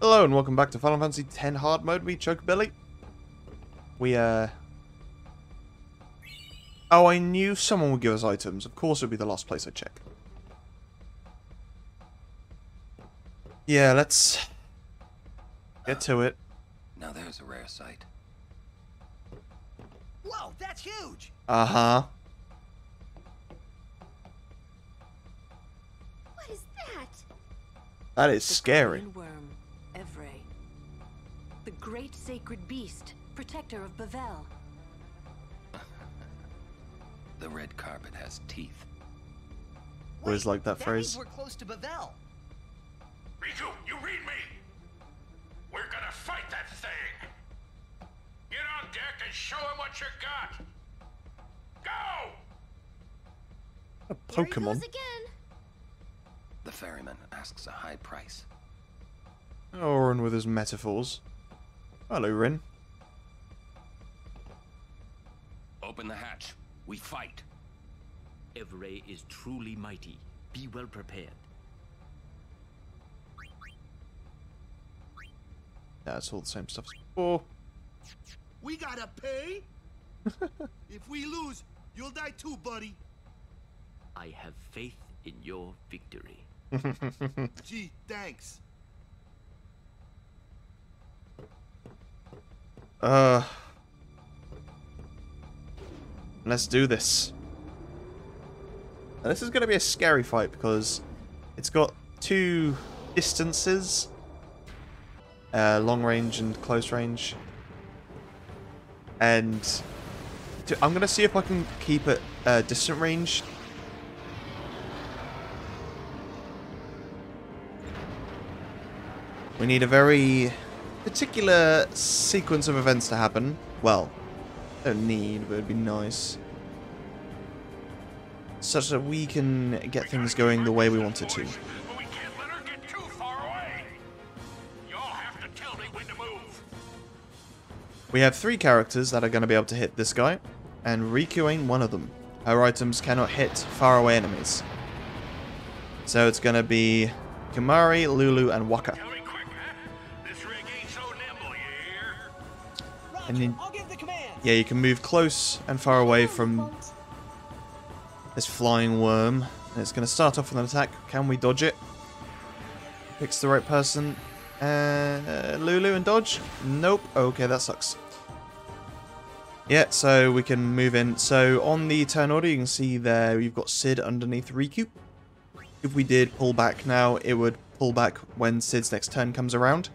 Hello and welcome back to Final Fantasy X Hard Mode. We Choco Billy. We uh. Oh, I knew someone would give us items. Of course, it would be the last place I check. Yeah, let's get to it. Now there's a rare sight. Whoa, that's huge! Uh huh. What is that? That is The scary. Korean worm, Evrae. The great sacred beast, protector of Bevelle. The red carpet has teeth. Always like that that phrase. Means we're close to Bevelle. Rikku, you read me? We're gonna fight that thing! Get on deck and show him what you got! Go! A There he Pokemon. goes again. The ferryman asks a high price. Auron with his metaphors. Hello, Rin. Open the hatch. We fight. Evrae is truly mighty. Be well prepared. That's all the same stuff as before. We gotta pay? if we lose, you'll die too, buddy. I have faith in your victory. Gee, thanks. Uh. Let's do this. This is going to be a scary fight because it's got two distances. Uh, long range and close range. And to, I'm going to see if I can keep it uh, distant range. We need a very particular sequence of events to happen. Well, don't need, but it'd be nice. Such that we can get things going the way we want it to. We have three characters that are going to be able to hit this guy, and Rikku ain't one of them. Her items cannot hit far away enemies. So it's going to be Kimahri, Lulu, and Wakka. And then- I'll give the command. Yeah, you can move close and far away from this flying worm. And it's going to start off with an attack. Can we dodge it? Picks the right person. Uh, Lulu and dodge? Nope. Okay, that sucks. Yeah, so we can move in. So on the turn order, you can see there you've got Cid underneath Rikku. If we did pull back now, it would pull back when Cid's next turn comes around.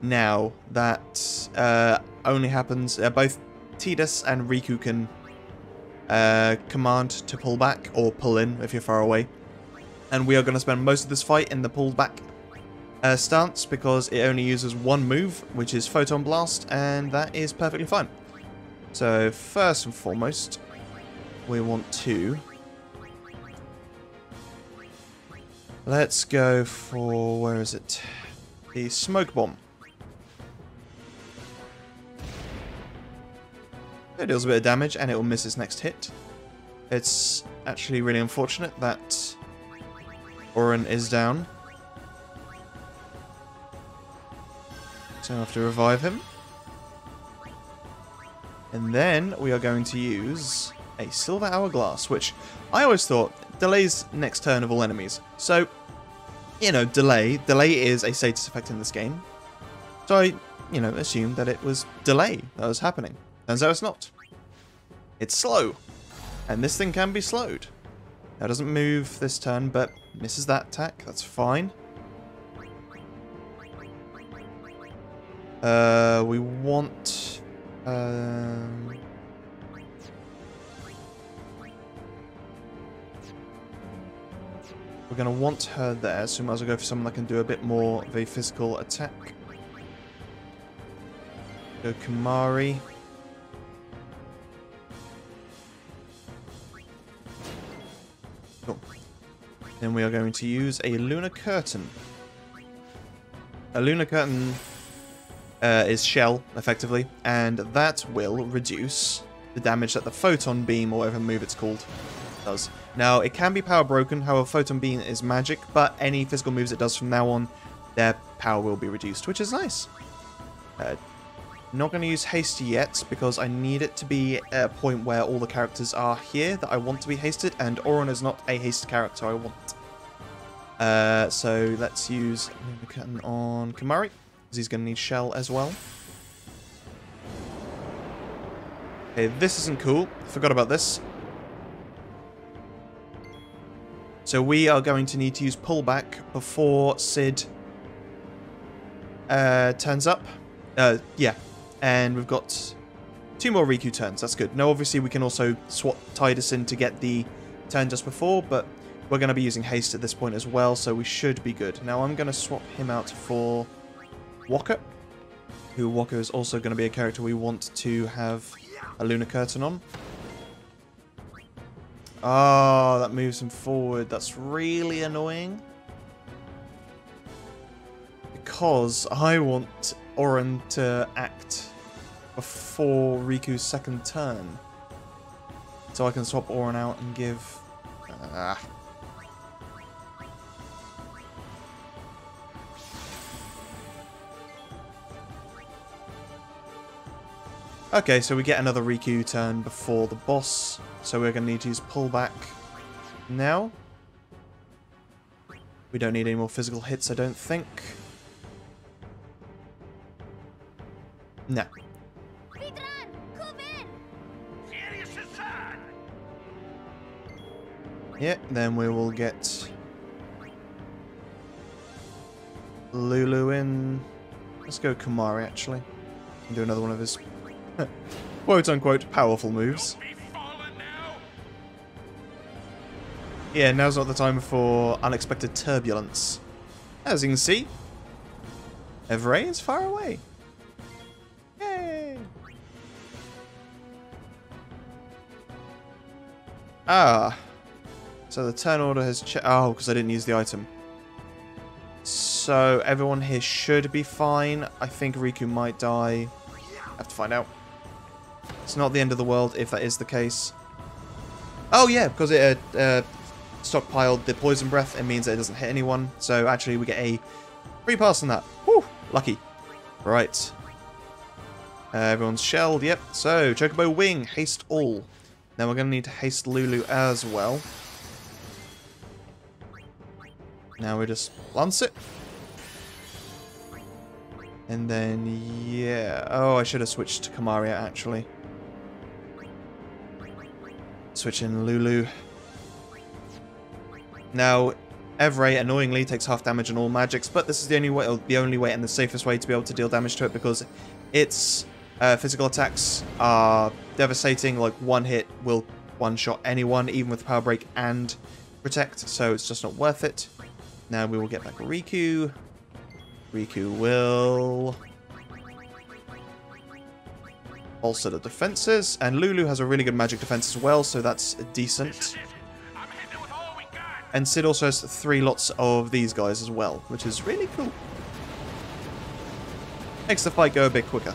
Now, that uh, only happens... Uh, both Tidus and Rikku can uh, command to pull back, or pull in if you're far away. And we are going to spend most of this fight in the pulled back uh, stance, because it only uses one move, which is Photon Blast, and that is perfectly fine. So, first and foremost, we want to... Let's go for... where is it? The Smoke Bomb. It deals a bit of damage and it will miss its next hit. It's actually really unfortunate that Auron is down. So I have to revive him. And then we are going to use a Silver Hourglass, which I always thought delays next turn of all enemies. So, you know, delay. Delay is a status effect in this game. So I, you know, assumed that it was delay that was happening. Turns out it's not. It's slow. And this thing can be slowed. Now doesn't move this turn, but misses that attack. That's fine. Uh, we want... Um, we're going to want her there, so we might as well go for someone that can do a bit more of a physical attack. Go Kimahri. Then we are going to use a Lunar Curtain. A Lunar Curtain uh, is shell, effectively, and that will reduce the damage that the Photon Beam, or whatever move it's called, does. Now, it can be power broken, however, Photon Beam is magic, but any physical moves it does from now on, their power will be reduced, which is nice. Uh, not going to use haste yet because I need it to be at a point where all the characters are here that I want to be hasted, and Auron is not a haste character I want. Uh, so let's use on Kimahri, because he's going to need Shell as well. Okay, this isn't cool. Forgot about this. So we are going to need to use pullback before Cid uh, turns up. Uh, yeah, and we've got two more Rikku turns. That's good. Now, obviously, we can also swap Tidus in to get the turn just before, but we're going to be using haste at this point as well, so we should be good. Now, I'm going to swap him out for Wakka, who Wakka is also going to be a character we want to have a Lunar Curtain on. Oh, that moves him forward. That's really annoying. Because I want Auron to act before Rikku's second turn. So I can swap Auron out and give... Ah. Okay, so we get another Rikku turn before the boss. So we're going to need to use pullback now. We don't need any more physical hits, I don't think. No. Yeah, then we will get Lulu in. Let's go Kimahri, actually. And do another one of his quote-unquote powerful moves. Yeah, now's not the time for unexpected turbulence. As you can see, Evrae is far away. Yay! Ah. So the turn order has changed. Oh, because I didn't use the item. So everyone here should be fine. I think Rikku might die. Have to find out. It's not the end of the world if that is the case. Oh yeah, because it uh, uh, stockpiled the poison breath, it means that it doesn't hit anyone. So actually we get a free pass on that. Woo! Lucky. Right. Uh, everyone's shelled, yep. So, Chocobo Wing, haste all. Now we're going to need to haste Lulu as well. Now we just lance it. And then, yeah. Oh, I should have switched to Kamaria, actually. Switch in Lulu. Now, Evrae annoyingly takes half damage on all magics, but this is the only way, the only way and the safest way to be able to deal damage to it because its uh, physical attacks are devastating. Like one hit will one-shot anyone, even with power break and protect. So it's just not worth it. Now we will get back Rikku. Rikku will bolster the defenses, and Lulu has a really good magic defense as well, so that's decent. And Cid also has three lots of these guys as well, which is really cool. Makes the fight go a bit quicker.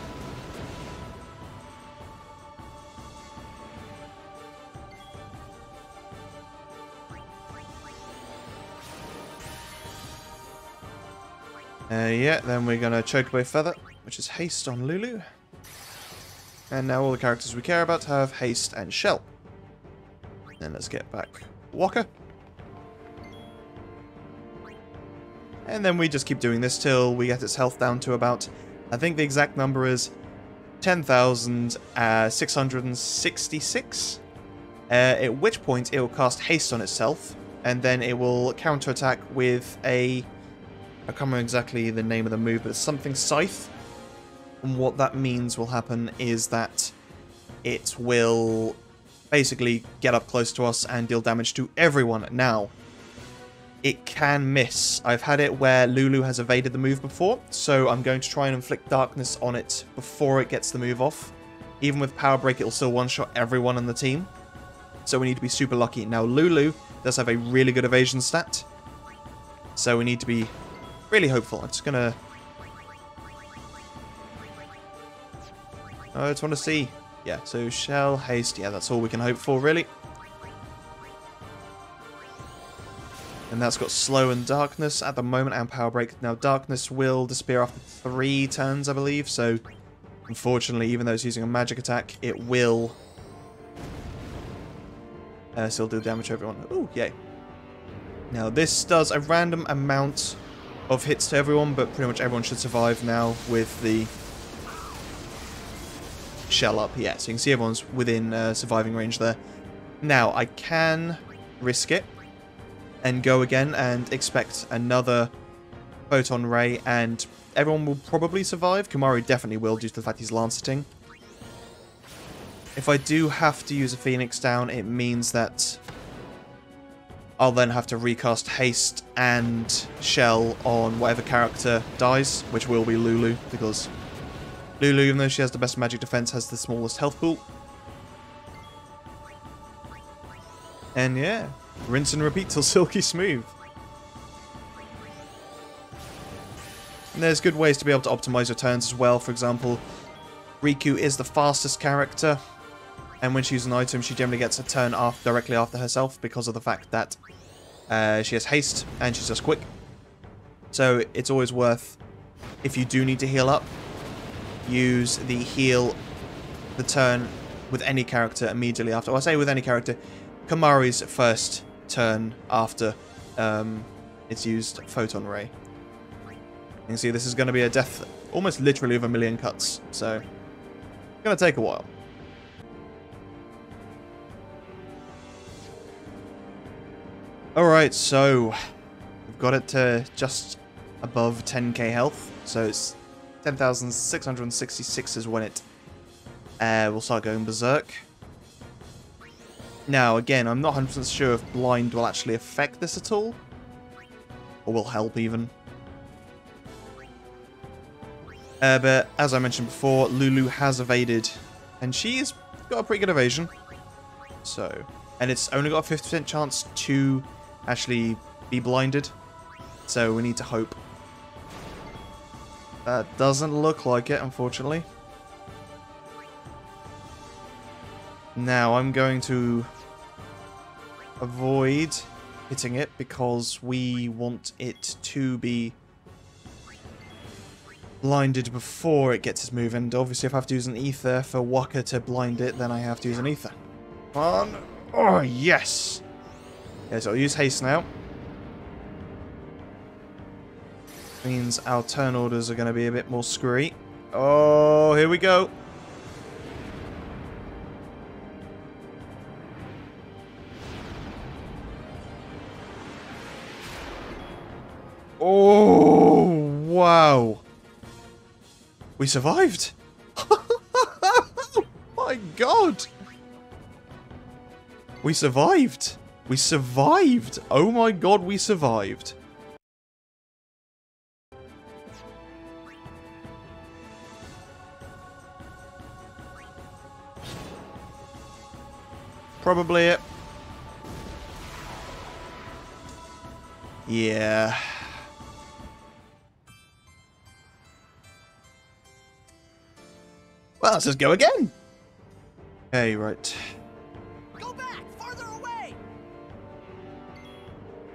Uh, yeah, then we're going to Chocobo Feather, which is haste on Lulu. And now all the characters we care about have haste and shell. Then let's get back Wakka. And then we just keep doing this till we get its health down to about, I think the exact number is 10,666. Uh, at which point it will cast haste on itself, and then it will counterattack with a. I can't remember exactly the name of the move, but it's something scythe. And what that means will happen is that it will basically get up close to us and deal damage to everyone. Now, it can miss. I've had it where Lulu has evaded the move before, so I'm going to try and inflict darkness on it before it gets the move off. Even with Power Break, it'll still one-shot everyone on the team. So we need to be super lucky. Now, Lulu does have a really good evasion stat, so we need to be really hopeful. I'm just going to... I just want to see. Yeah, so Shell, Haste, yeah, that's all we can hope for, really. And that's got slow and darkness at the moment and power break. Now darkness will disappear after three turns, I believe. So unfortunately, even though it's using a magic attack, it will uh, still do damage to everyone. Ooh, yay. Now this does a random amount of hits to everyone, but pretty much everyone should survive now with the shell up. Yeah, so you can see everyone's within uh, surviving range there. Now, I can risk it and go again and expect another photon ray, and everyone will probably survive. Kimahri definitely will due to the fact he's lancetting. If I do have to use a Phoenix down, it means that I'll then have to recast Haste and Shell on whatever character dies, which will be Lulu, because Lulu, even though she has the best magic defense, has the smallest health pool. And yeah, rinse and repeat till silky smooth. And there's good ways to be able to optimize your turns as well. For example, Rikku is the fastest character, and when she uses an item, she generally gets a turn off directly after herself because of the fact that uh, she has haste and she's just quick. So it's always worth, if you do need to heal up, use the heal the turn with any character immediately after. Well, I say with any character, Kimahri's first turn after um, it's used Photon Ray. You can see this is going to be a death almost literally of a million cuts, so it's going to take a while. Alright, so we've got it to just above 10k health, so it's 10,666 is when it uh, will start going berserk. Now, again, I'm not 100% sure if blind will actually affect this at all, or will help even. Uh, but as I mentioned before, Lulu has evaded, and she's got a pretty good evasion. So, and it's only got a 50% chance to actually be blinded. So we need to hope. That doesn't look like it, unfortunately. Now I'm going to avoid hitting it because we want it to be blinded before it gets its move. And obviously if I have to use an ether for Wakka to blind it, then I have to use an ether. On. Oh, yes! Yeah, so I'll use haste now. Means our turn orders are going to be a bit more screwy. Oh, here we go. Oh, wow. We survived. my god. We survived. We survived! Oh my god, we survived. Probably it. Yeah. Well, let's just go again. Okay, right. Go back, farther away.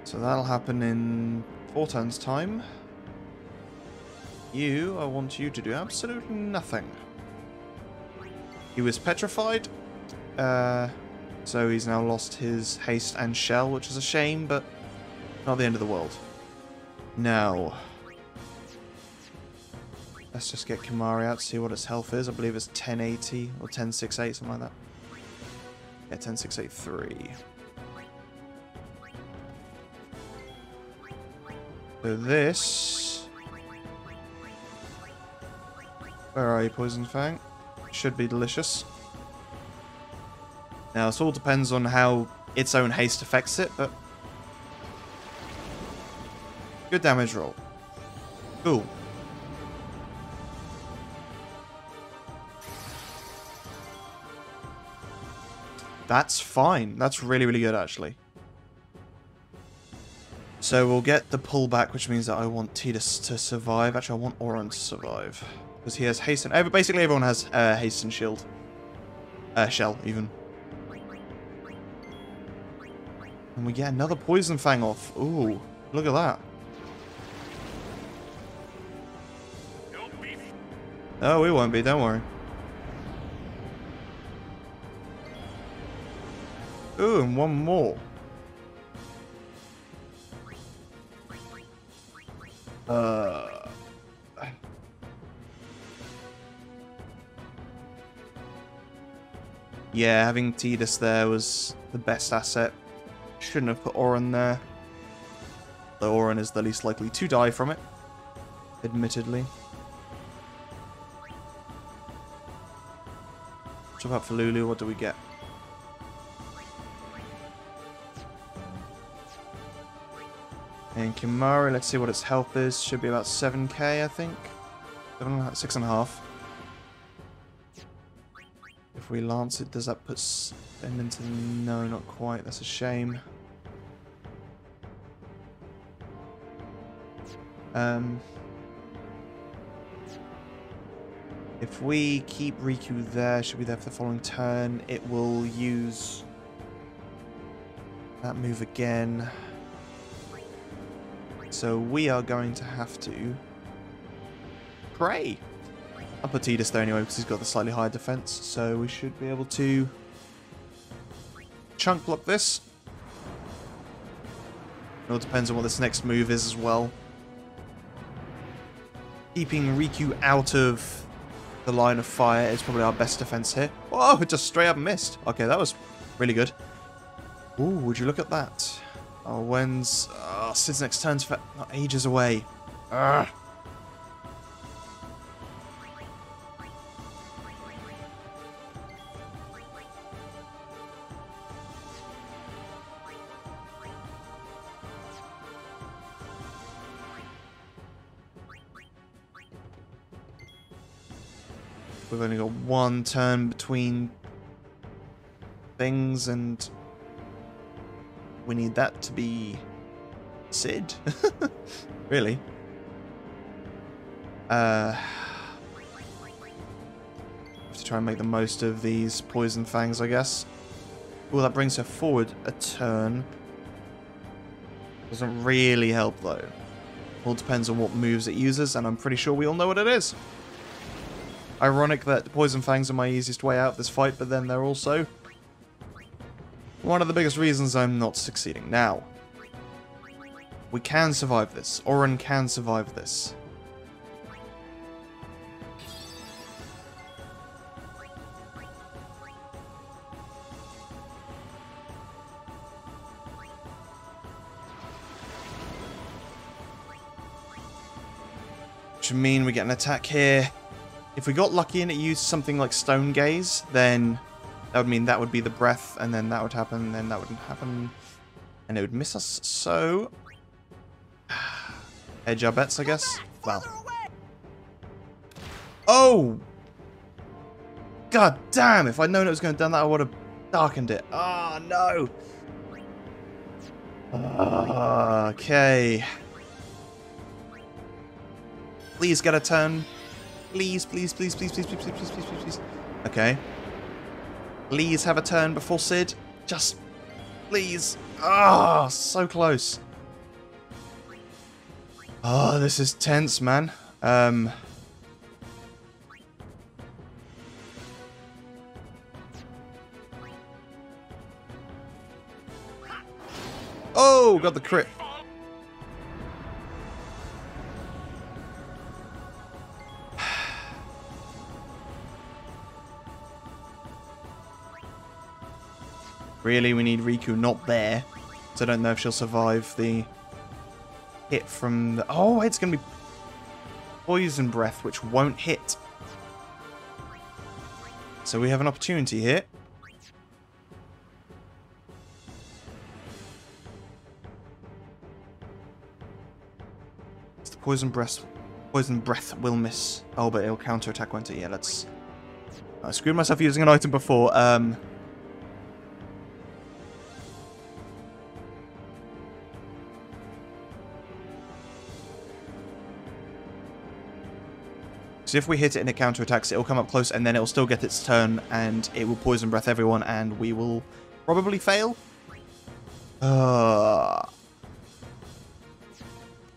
So that'll happen in four turns' time. You, I want you to do absolutely nothing. He was petrified, uh, so he's now lost his haste and shell, which is a shame, but not the end of the world. Now, let's just get Kimahri out see what its health is. I believe it's 1080 or 1068, something like that. Yeah, 10683. So this... Where are you, Poison Fang? Should be delicious. Now, this all depends on how its own haste affects it, but... Good damage roll. Cool. That's fine. That's really, really good, actually. So we'll get the pullback, which means that I want Tidus to survive. Actually, I want Auron to survive. Because he has haste and... Basically, everyone has uh, haste and shield. Uh, shell, even. And we get another Poison Fang off. Ooh, look at that. Oh, we won't be, don't worry. Ooh, and one more. Uh... Yeah, having Tidus there was the best asset. Shouldn't have put Auron there. Though Auron is the least likely to die from it. Admittedly. Swap out for Lulu, what do we get? And Kimahri, let's see what its health is. Should be about 7k, I think. Seven Six and a half. If we lance it, does that put Sven into... No, not quite. That's a shame. Um... If we keep Rikku there, should be there for the following turn, it will use that move again. So we are going to have to pray. I'll put Tidus there anyway because he's got the slightly higher defense, so we should be able to chunk block this. It all depends on what this next move is as well. Keeping Rikku out of the line of fire is probably our best defense here. Oh, it just straight up missed. Okay, that was really good. Ooh, would you look at that? Oh, when's... Oh, uh, Cid's next turn's for ages away. Ugh. One turn between things and we need that to be Cid. really. Uh, have to try and make the most of these poison fangs, I guess. Well, that brings her forward a turn. Doesn't really help though. All depends on what moves it uses, and I'm pretty sure we all know what it is. Ironic that Poison Fangs are my easiest way out of this fight, but then they're also one of the biggest reasons I'm not succeeding. Now, we can survive this. Auron can survive this. Which mean we get an attack here. If we got lucky and it used something like Stone Gaze, then that would mean that would be the breath, and then that would happen, then that wouldn't happen, and it would miss us. So, edge our bets, I guess. Well. Oh! God damn! If I'd known it was going to done that, I would have darkened it. Ah, oh, no! Ah, okay. Please get a turn. Please, please, please, please, please, please, please, please, please, please, please. Okay. Please have a turn before Cid. Just, please. Ah, oh, so close. Oh, this is tense, man. Um. Oh, got the crit. Really, we need Rikku not there. So I don't know if she'll survive the hit from the... Oh, it's going to be Poison Breath, which won't hit. So we have an opportunity here. It's the Poison Breath. Poison Breath will miss. Oh, but it'll counter-attack, won't it? Yeah, let's... I screwed myself using an item before. Um... So if we hit it and it counterattacks, it will come up close and then it will still get its turn and it will poison breath everyone and we will probably fail. Uh,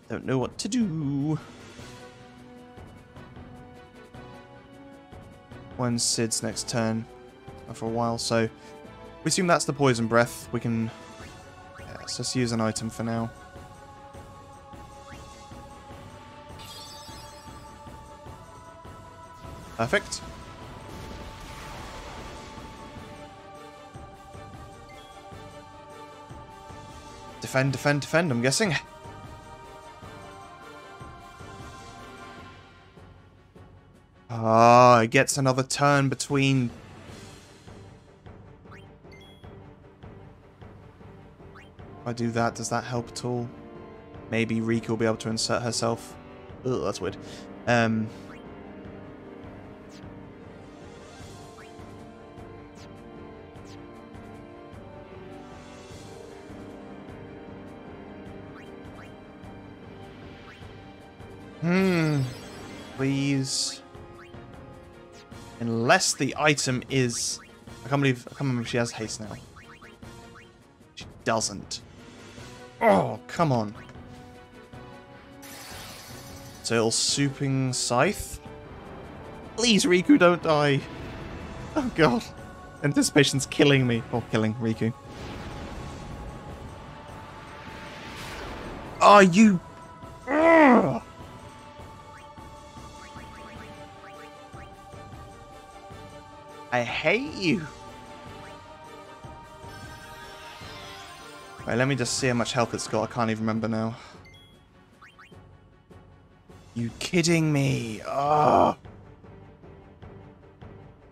don't know what to do. When Cid's next turn? Not for a while, so we assume that's the poison breath. We can let's just use an item for now. Perfect. Defend, defend, defend, I'm guessing. Ah, it gets another turn between... If I do that, does that help at all? Maybe Rikku will be able to insert herself. Ugh, that's weird. Um... Unless the item is... I can't believe... I can't remember if she has haste now. She doesn't. Oh, come on. Tail Souping Scythe? Please, Rikku, don't die. Oh, God. Anticipation's killing me. Or killing Rikku. Oh, you... I hate you. Right, let me just see how much health it's got. I can't even remember now. You kidding me? Oh.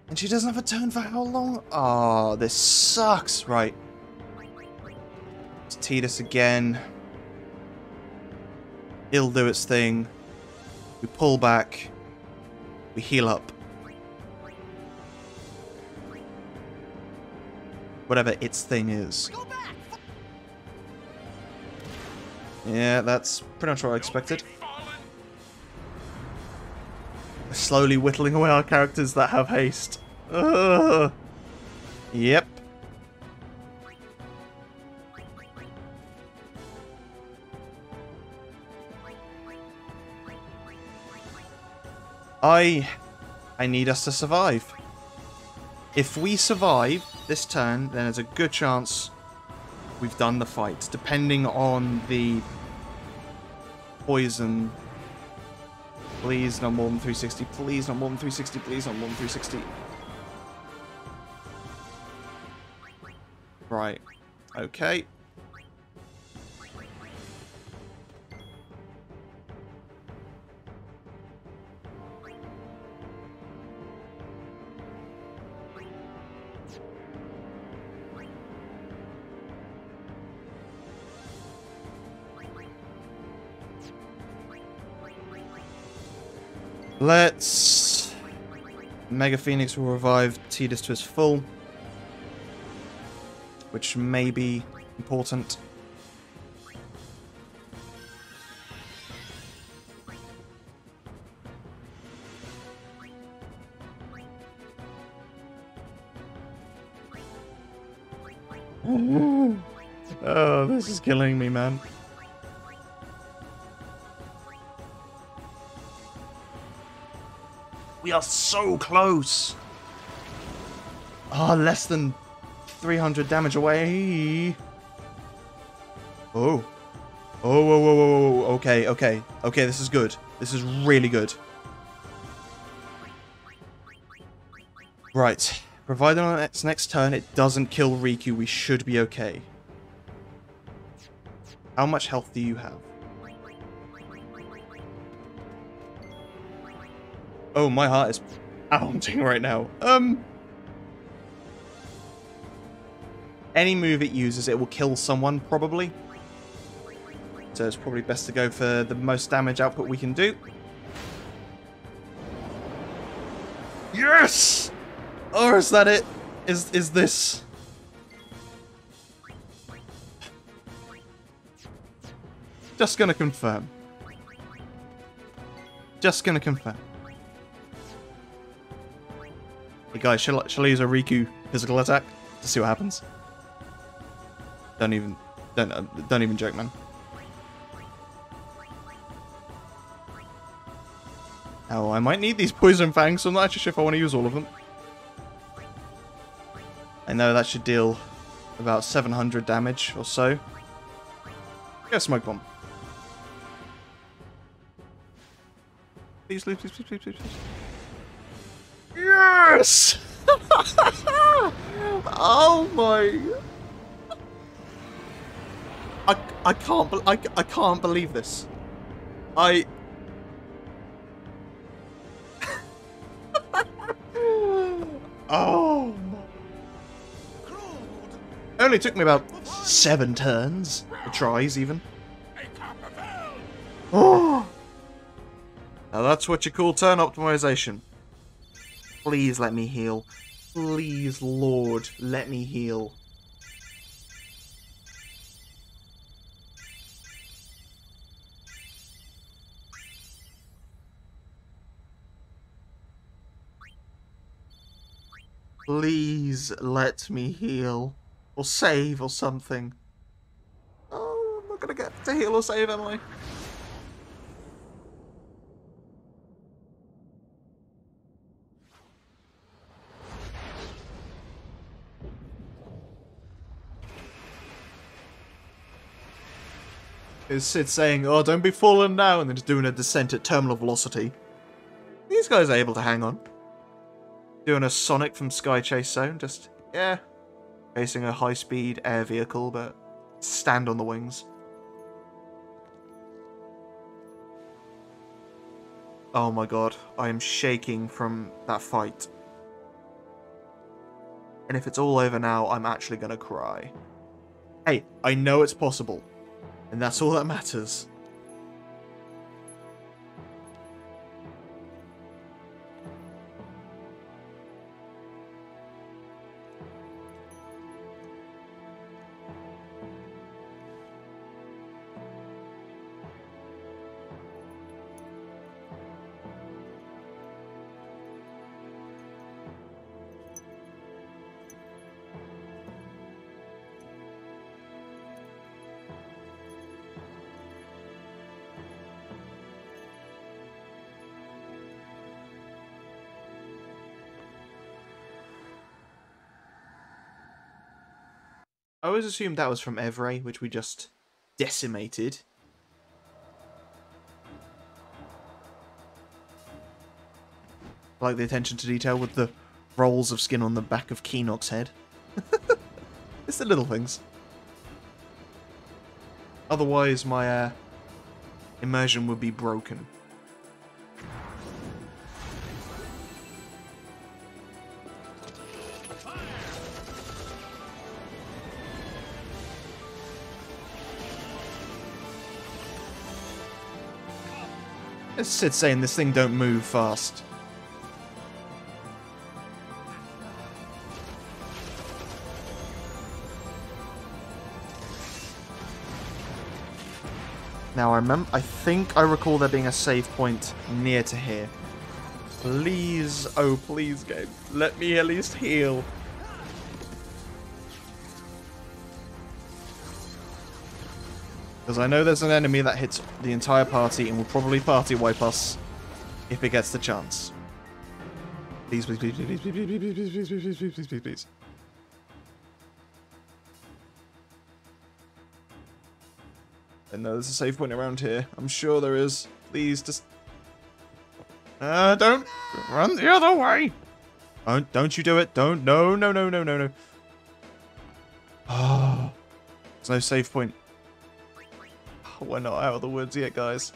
And she doesn't have a turn for how long? Oh, this sucks. Right. It's Tidus again. It'll do its thing. We pull back. We heal up. Whatever its thing is. Yeah, that's pretty much what I expected. Slowly whittling away our characters that have haste. Ugh. Yep. I... I need us to survive. If we survive this turn, then there's a good chance we've done the fight, depending on the poison. Please, not more than 360. Please, not more than 360. Please, not more than 360. Right. Okay. Mega Phoenix will revive Tidus to his full. Which may be important. oh, this is killing me, man. We are so close. Ah, less than 300 damage away. Oh. Oh, whoa, whoa, whoa, whoa. Okay, okay. Okay, this is good. This is really good. Right. Provided on its next turn it doesn't kill Rikku, we should be okay. How much health do you have? Oh, my heart is pounding right now. Um... Any move it uses, it will kill someone, probably. So it's probably best to go for the most damage output we can do. Yes! Or is that it? Is is this? Just gonna confirm. Just gonna confirm. Hey guys, shall, I- shall I use a Rikku physical attack to see what happens? Don't even Don't uh, don't even joke, man. Oh, I might need these poison fangs, so I'm not actually sure if I want to use all of them. I know that should deal about 700 damage or so. A smoke bomb. Please, please, please, please, please, please. Yes! oh my! I, I can't I, I can't believe this. I Oh my only took me about seven turns. Or tries even. Oh Now that's what you call turn optimization. Please let me heal. Please, Lord, let me heal. Please let me heal. Or save or something. Oh, I'm not gonna get to heal or save, am I? Is Cid saying, oh, don't be falling now, and then just doing a descent at terminal velocity. These guys are able to hang on. Doing a Sonic from Sky Chase Zone, just, yeah. Facing a high speed air vehicle, but stand on the wings. Oh my god, I am shaking from that fight. And if it's all over now, I'm actually gonna cry. Hey, I know it's possible. And that's all that matters. I always assumed that was from Evrae, which we just decimated. I like the attention to detail with the rolls of skin on the back of Kinoc's head. it's the little things. Otherwise, my uh, immersion would be broken. It's Cid saying this thing don't move fast. Now I remember, I think I recall there being a save point near to here. Please, oh please game, let me at least heal. Because I know there's an enemy that hits the entire party and will probably party wipe us if it gets the chance. Please, please, please, please, please, please, please, please, please, please, please, please, please, please. I know there's a save point around here. I'm sure there is. Please, just... Uh, don't run the other way! Don't, don't you do it. Don't. No, no, no, no, no, no. Oh. There's no save point. We're not out of the woods yet, guys.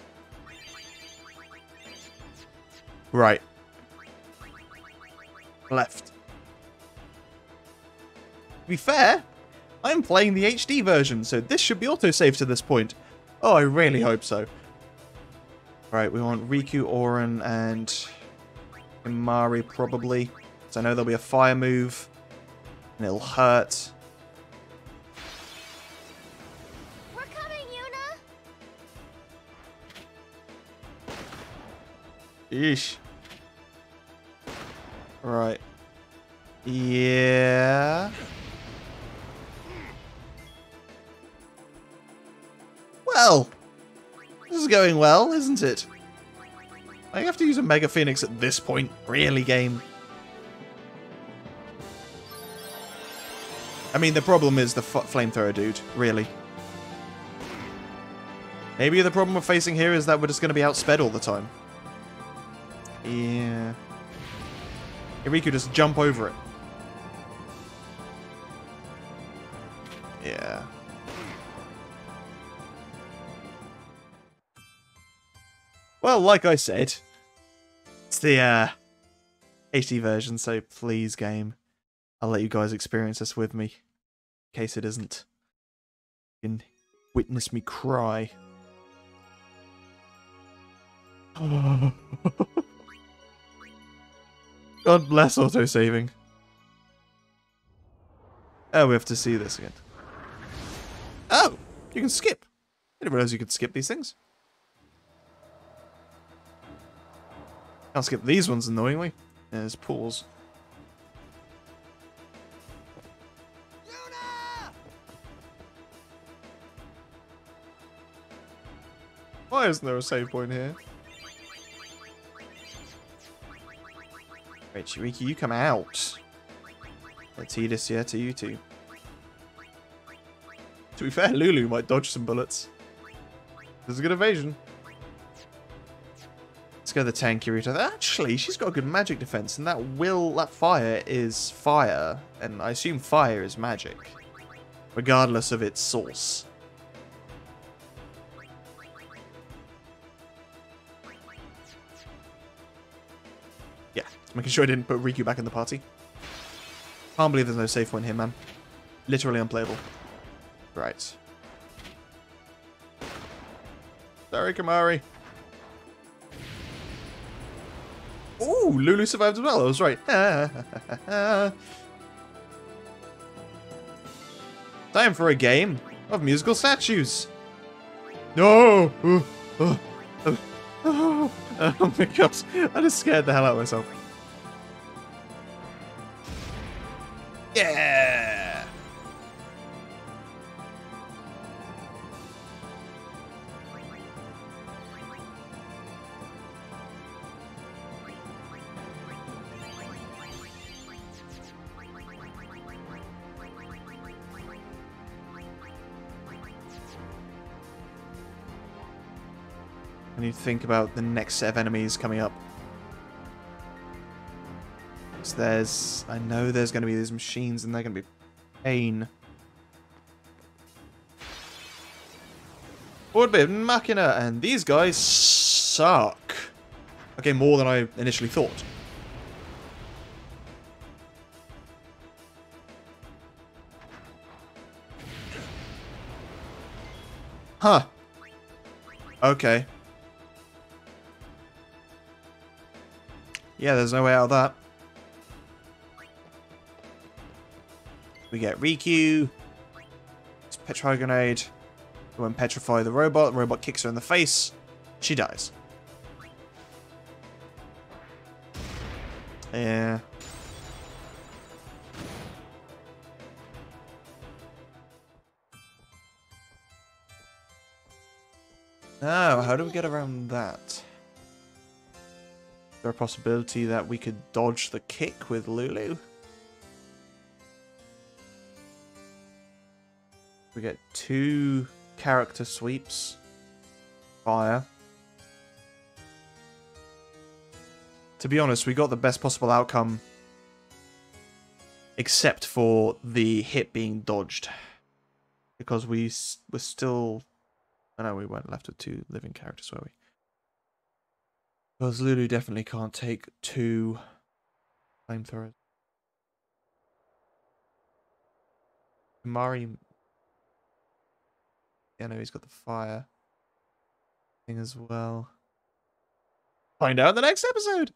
Right. Left. To be fair, I'm playing the HD version, so this should be autosave to this point. Oh, I really hope so. Right, we want Rikku, Auron, and Imari probably. So I know there'll be a fire move, and it'll hurt. Yeesh. Right. Yeah. Well, this is going well, isn't it? I have to use a Mega Phoenix at this point. Really, game? I mean, the problem is the flamethrower dude, really. Maybe the problem we're facing here is that we're just going to be outsped all the time. Yeah. Rikku just jump over it. Yeah. Well, like I said, it's the uh, HD version, so please, game, I'll let you guys experience this with me, in case it isn't. You can witness me cry. God bless autosaving. Oh, we have to see this again. Oh, you can skip. I didn't realize you could skip these things. Can't skip these ones annoyingly. There's. Luna! Why isn't there a save point here? Wait, Shiriki, you come out. Yeah, Tidus, here to you two. To be fair, Lulu might dodge some bullets. This is a good evasion. Let's go the tanky route. Actually, she's got a good magic defense, and that will, that fire is fire, and I assume fire is magic, regardless of its source. Making sure I didn't put Rikku back in the party. Can't believe there's no safe point here, man. Literally unplayable. Right. Sorry, Kimahri. Ooh, Lulu survived as well. I was right. Time for a game of musical statues. No! Oh, oh, oh, oh, my god. I just scared the hell out of myself. I need to think about the next set of enemies coming up. So there's... I know there's going to be these machines and they're going to be pain. Forward bit Machina, and these guys suck. Okay, more than I initially thought. Huh. Okay. Yeah, there's no way out of that. We get Rikku. It's Petri Grenade. Go and petrify the robot. The robot kicks her in the face. She dies. Yeah. Now, how do we get around that? There a possibility that we could dodge the kick with Lulu? We get two character sweeps. Fire. To be honest, we got the best possible outcome. Except for the hit being dodged. Because we were still... I know we weren't left with two living characters, were we? Because Lulu definitely can't take two flamethrowers. Mari yeah, no, he's got the fire thing as well. Find out in the next episode.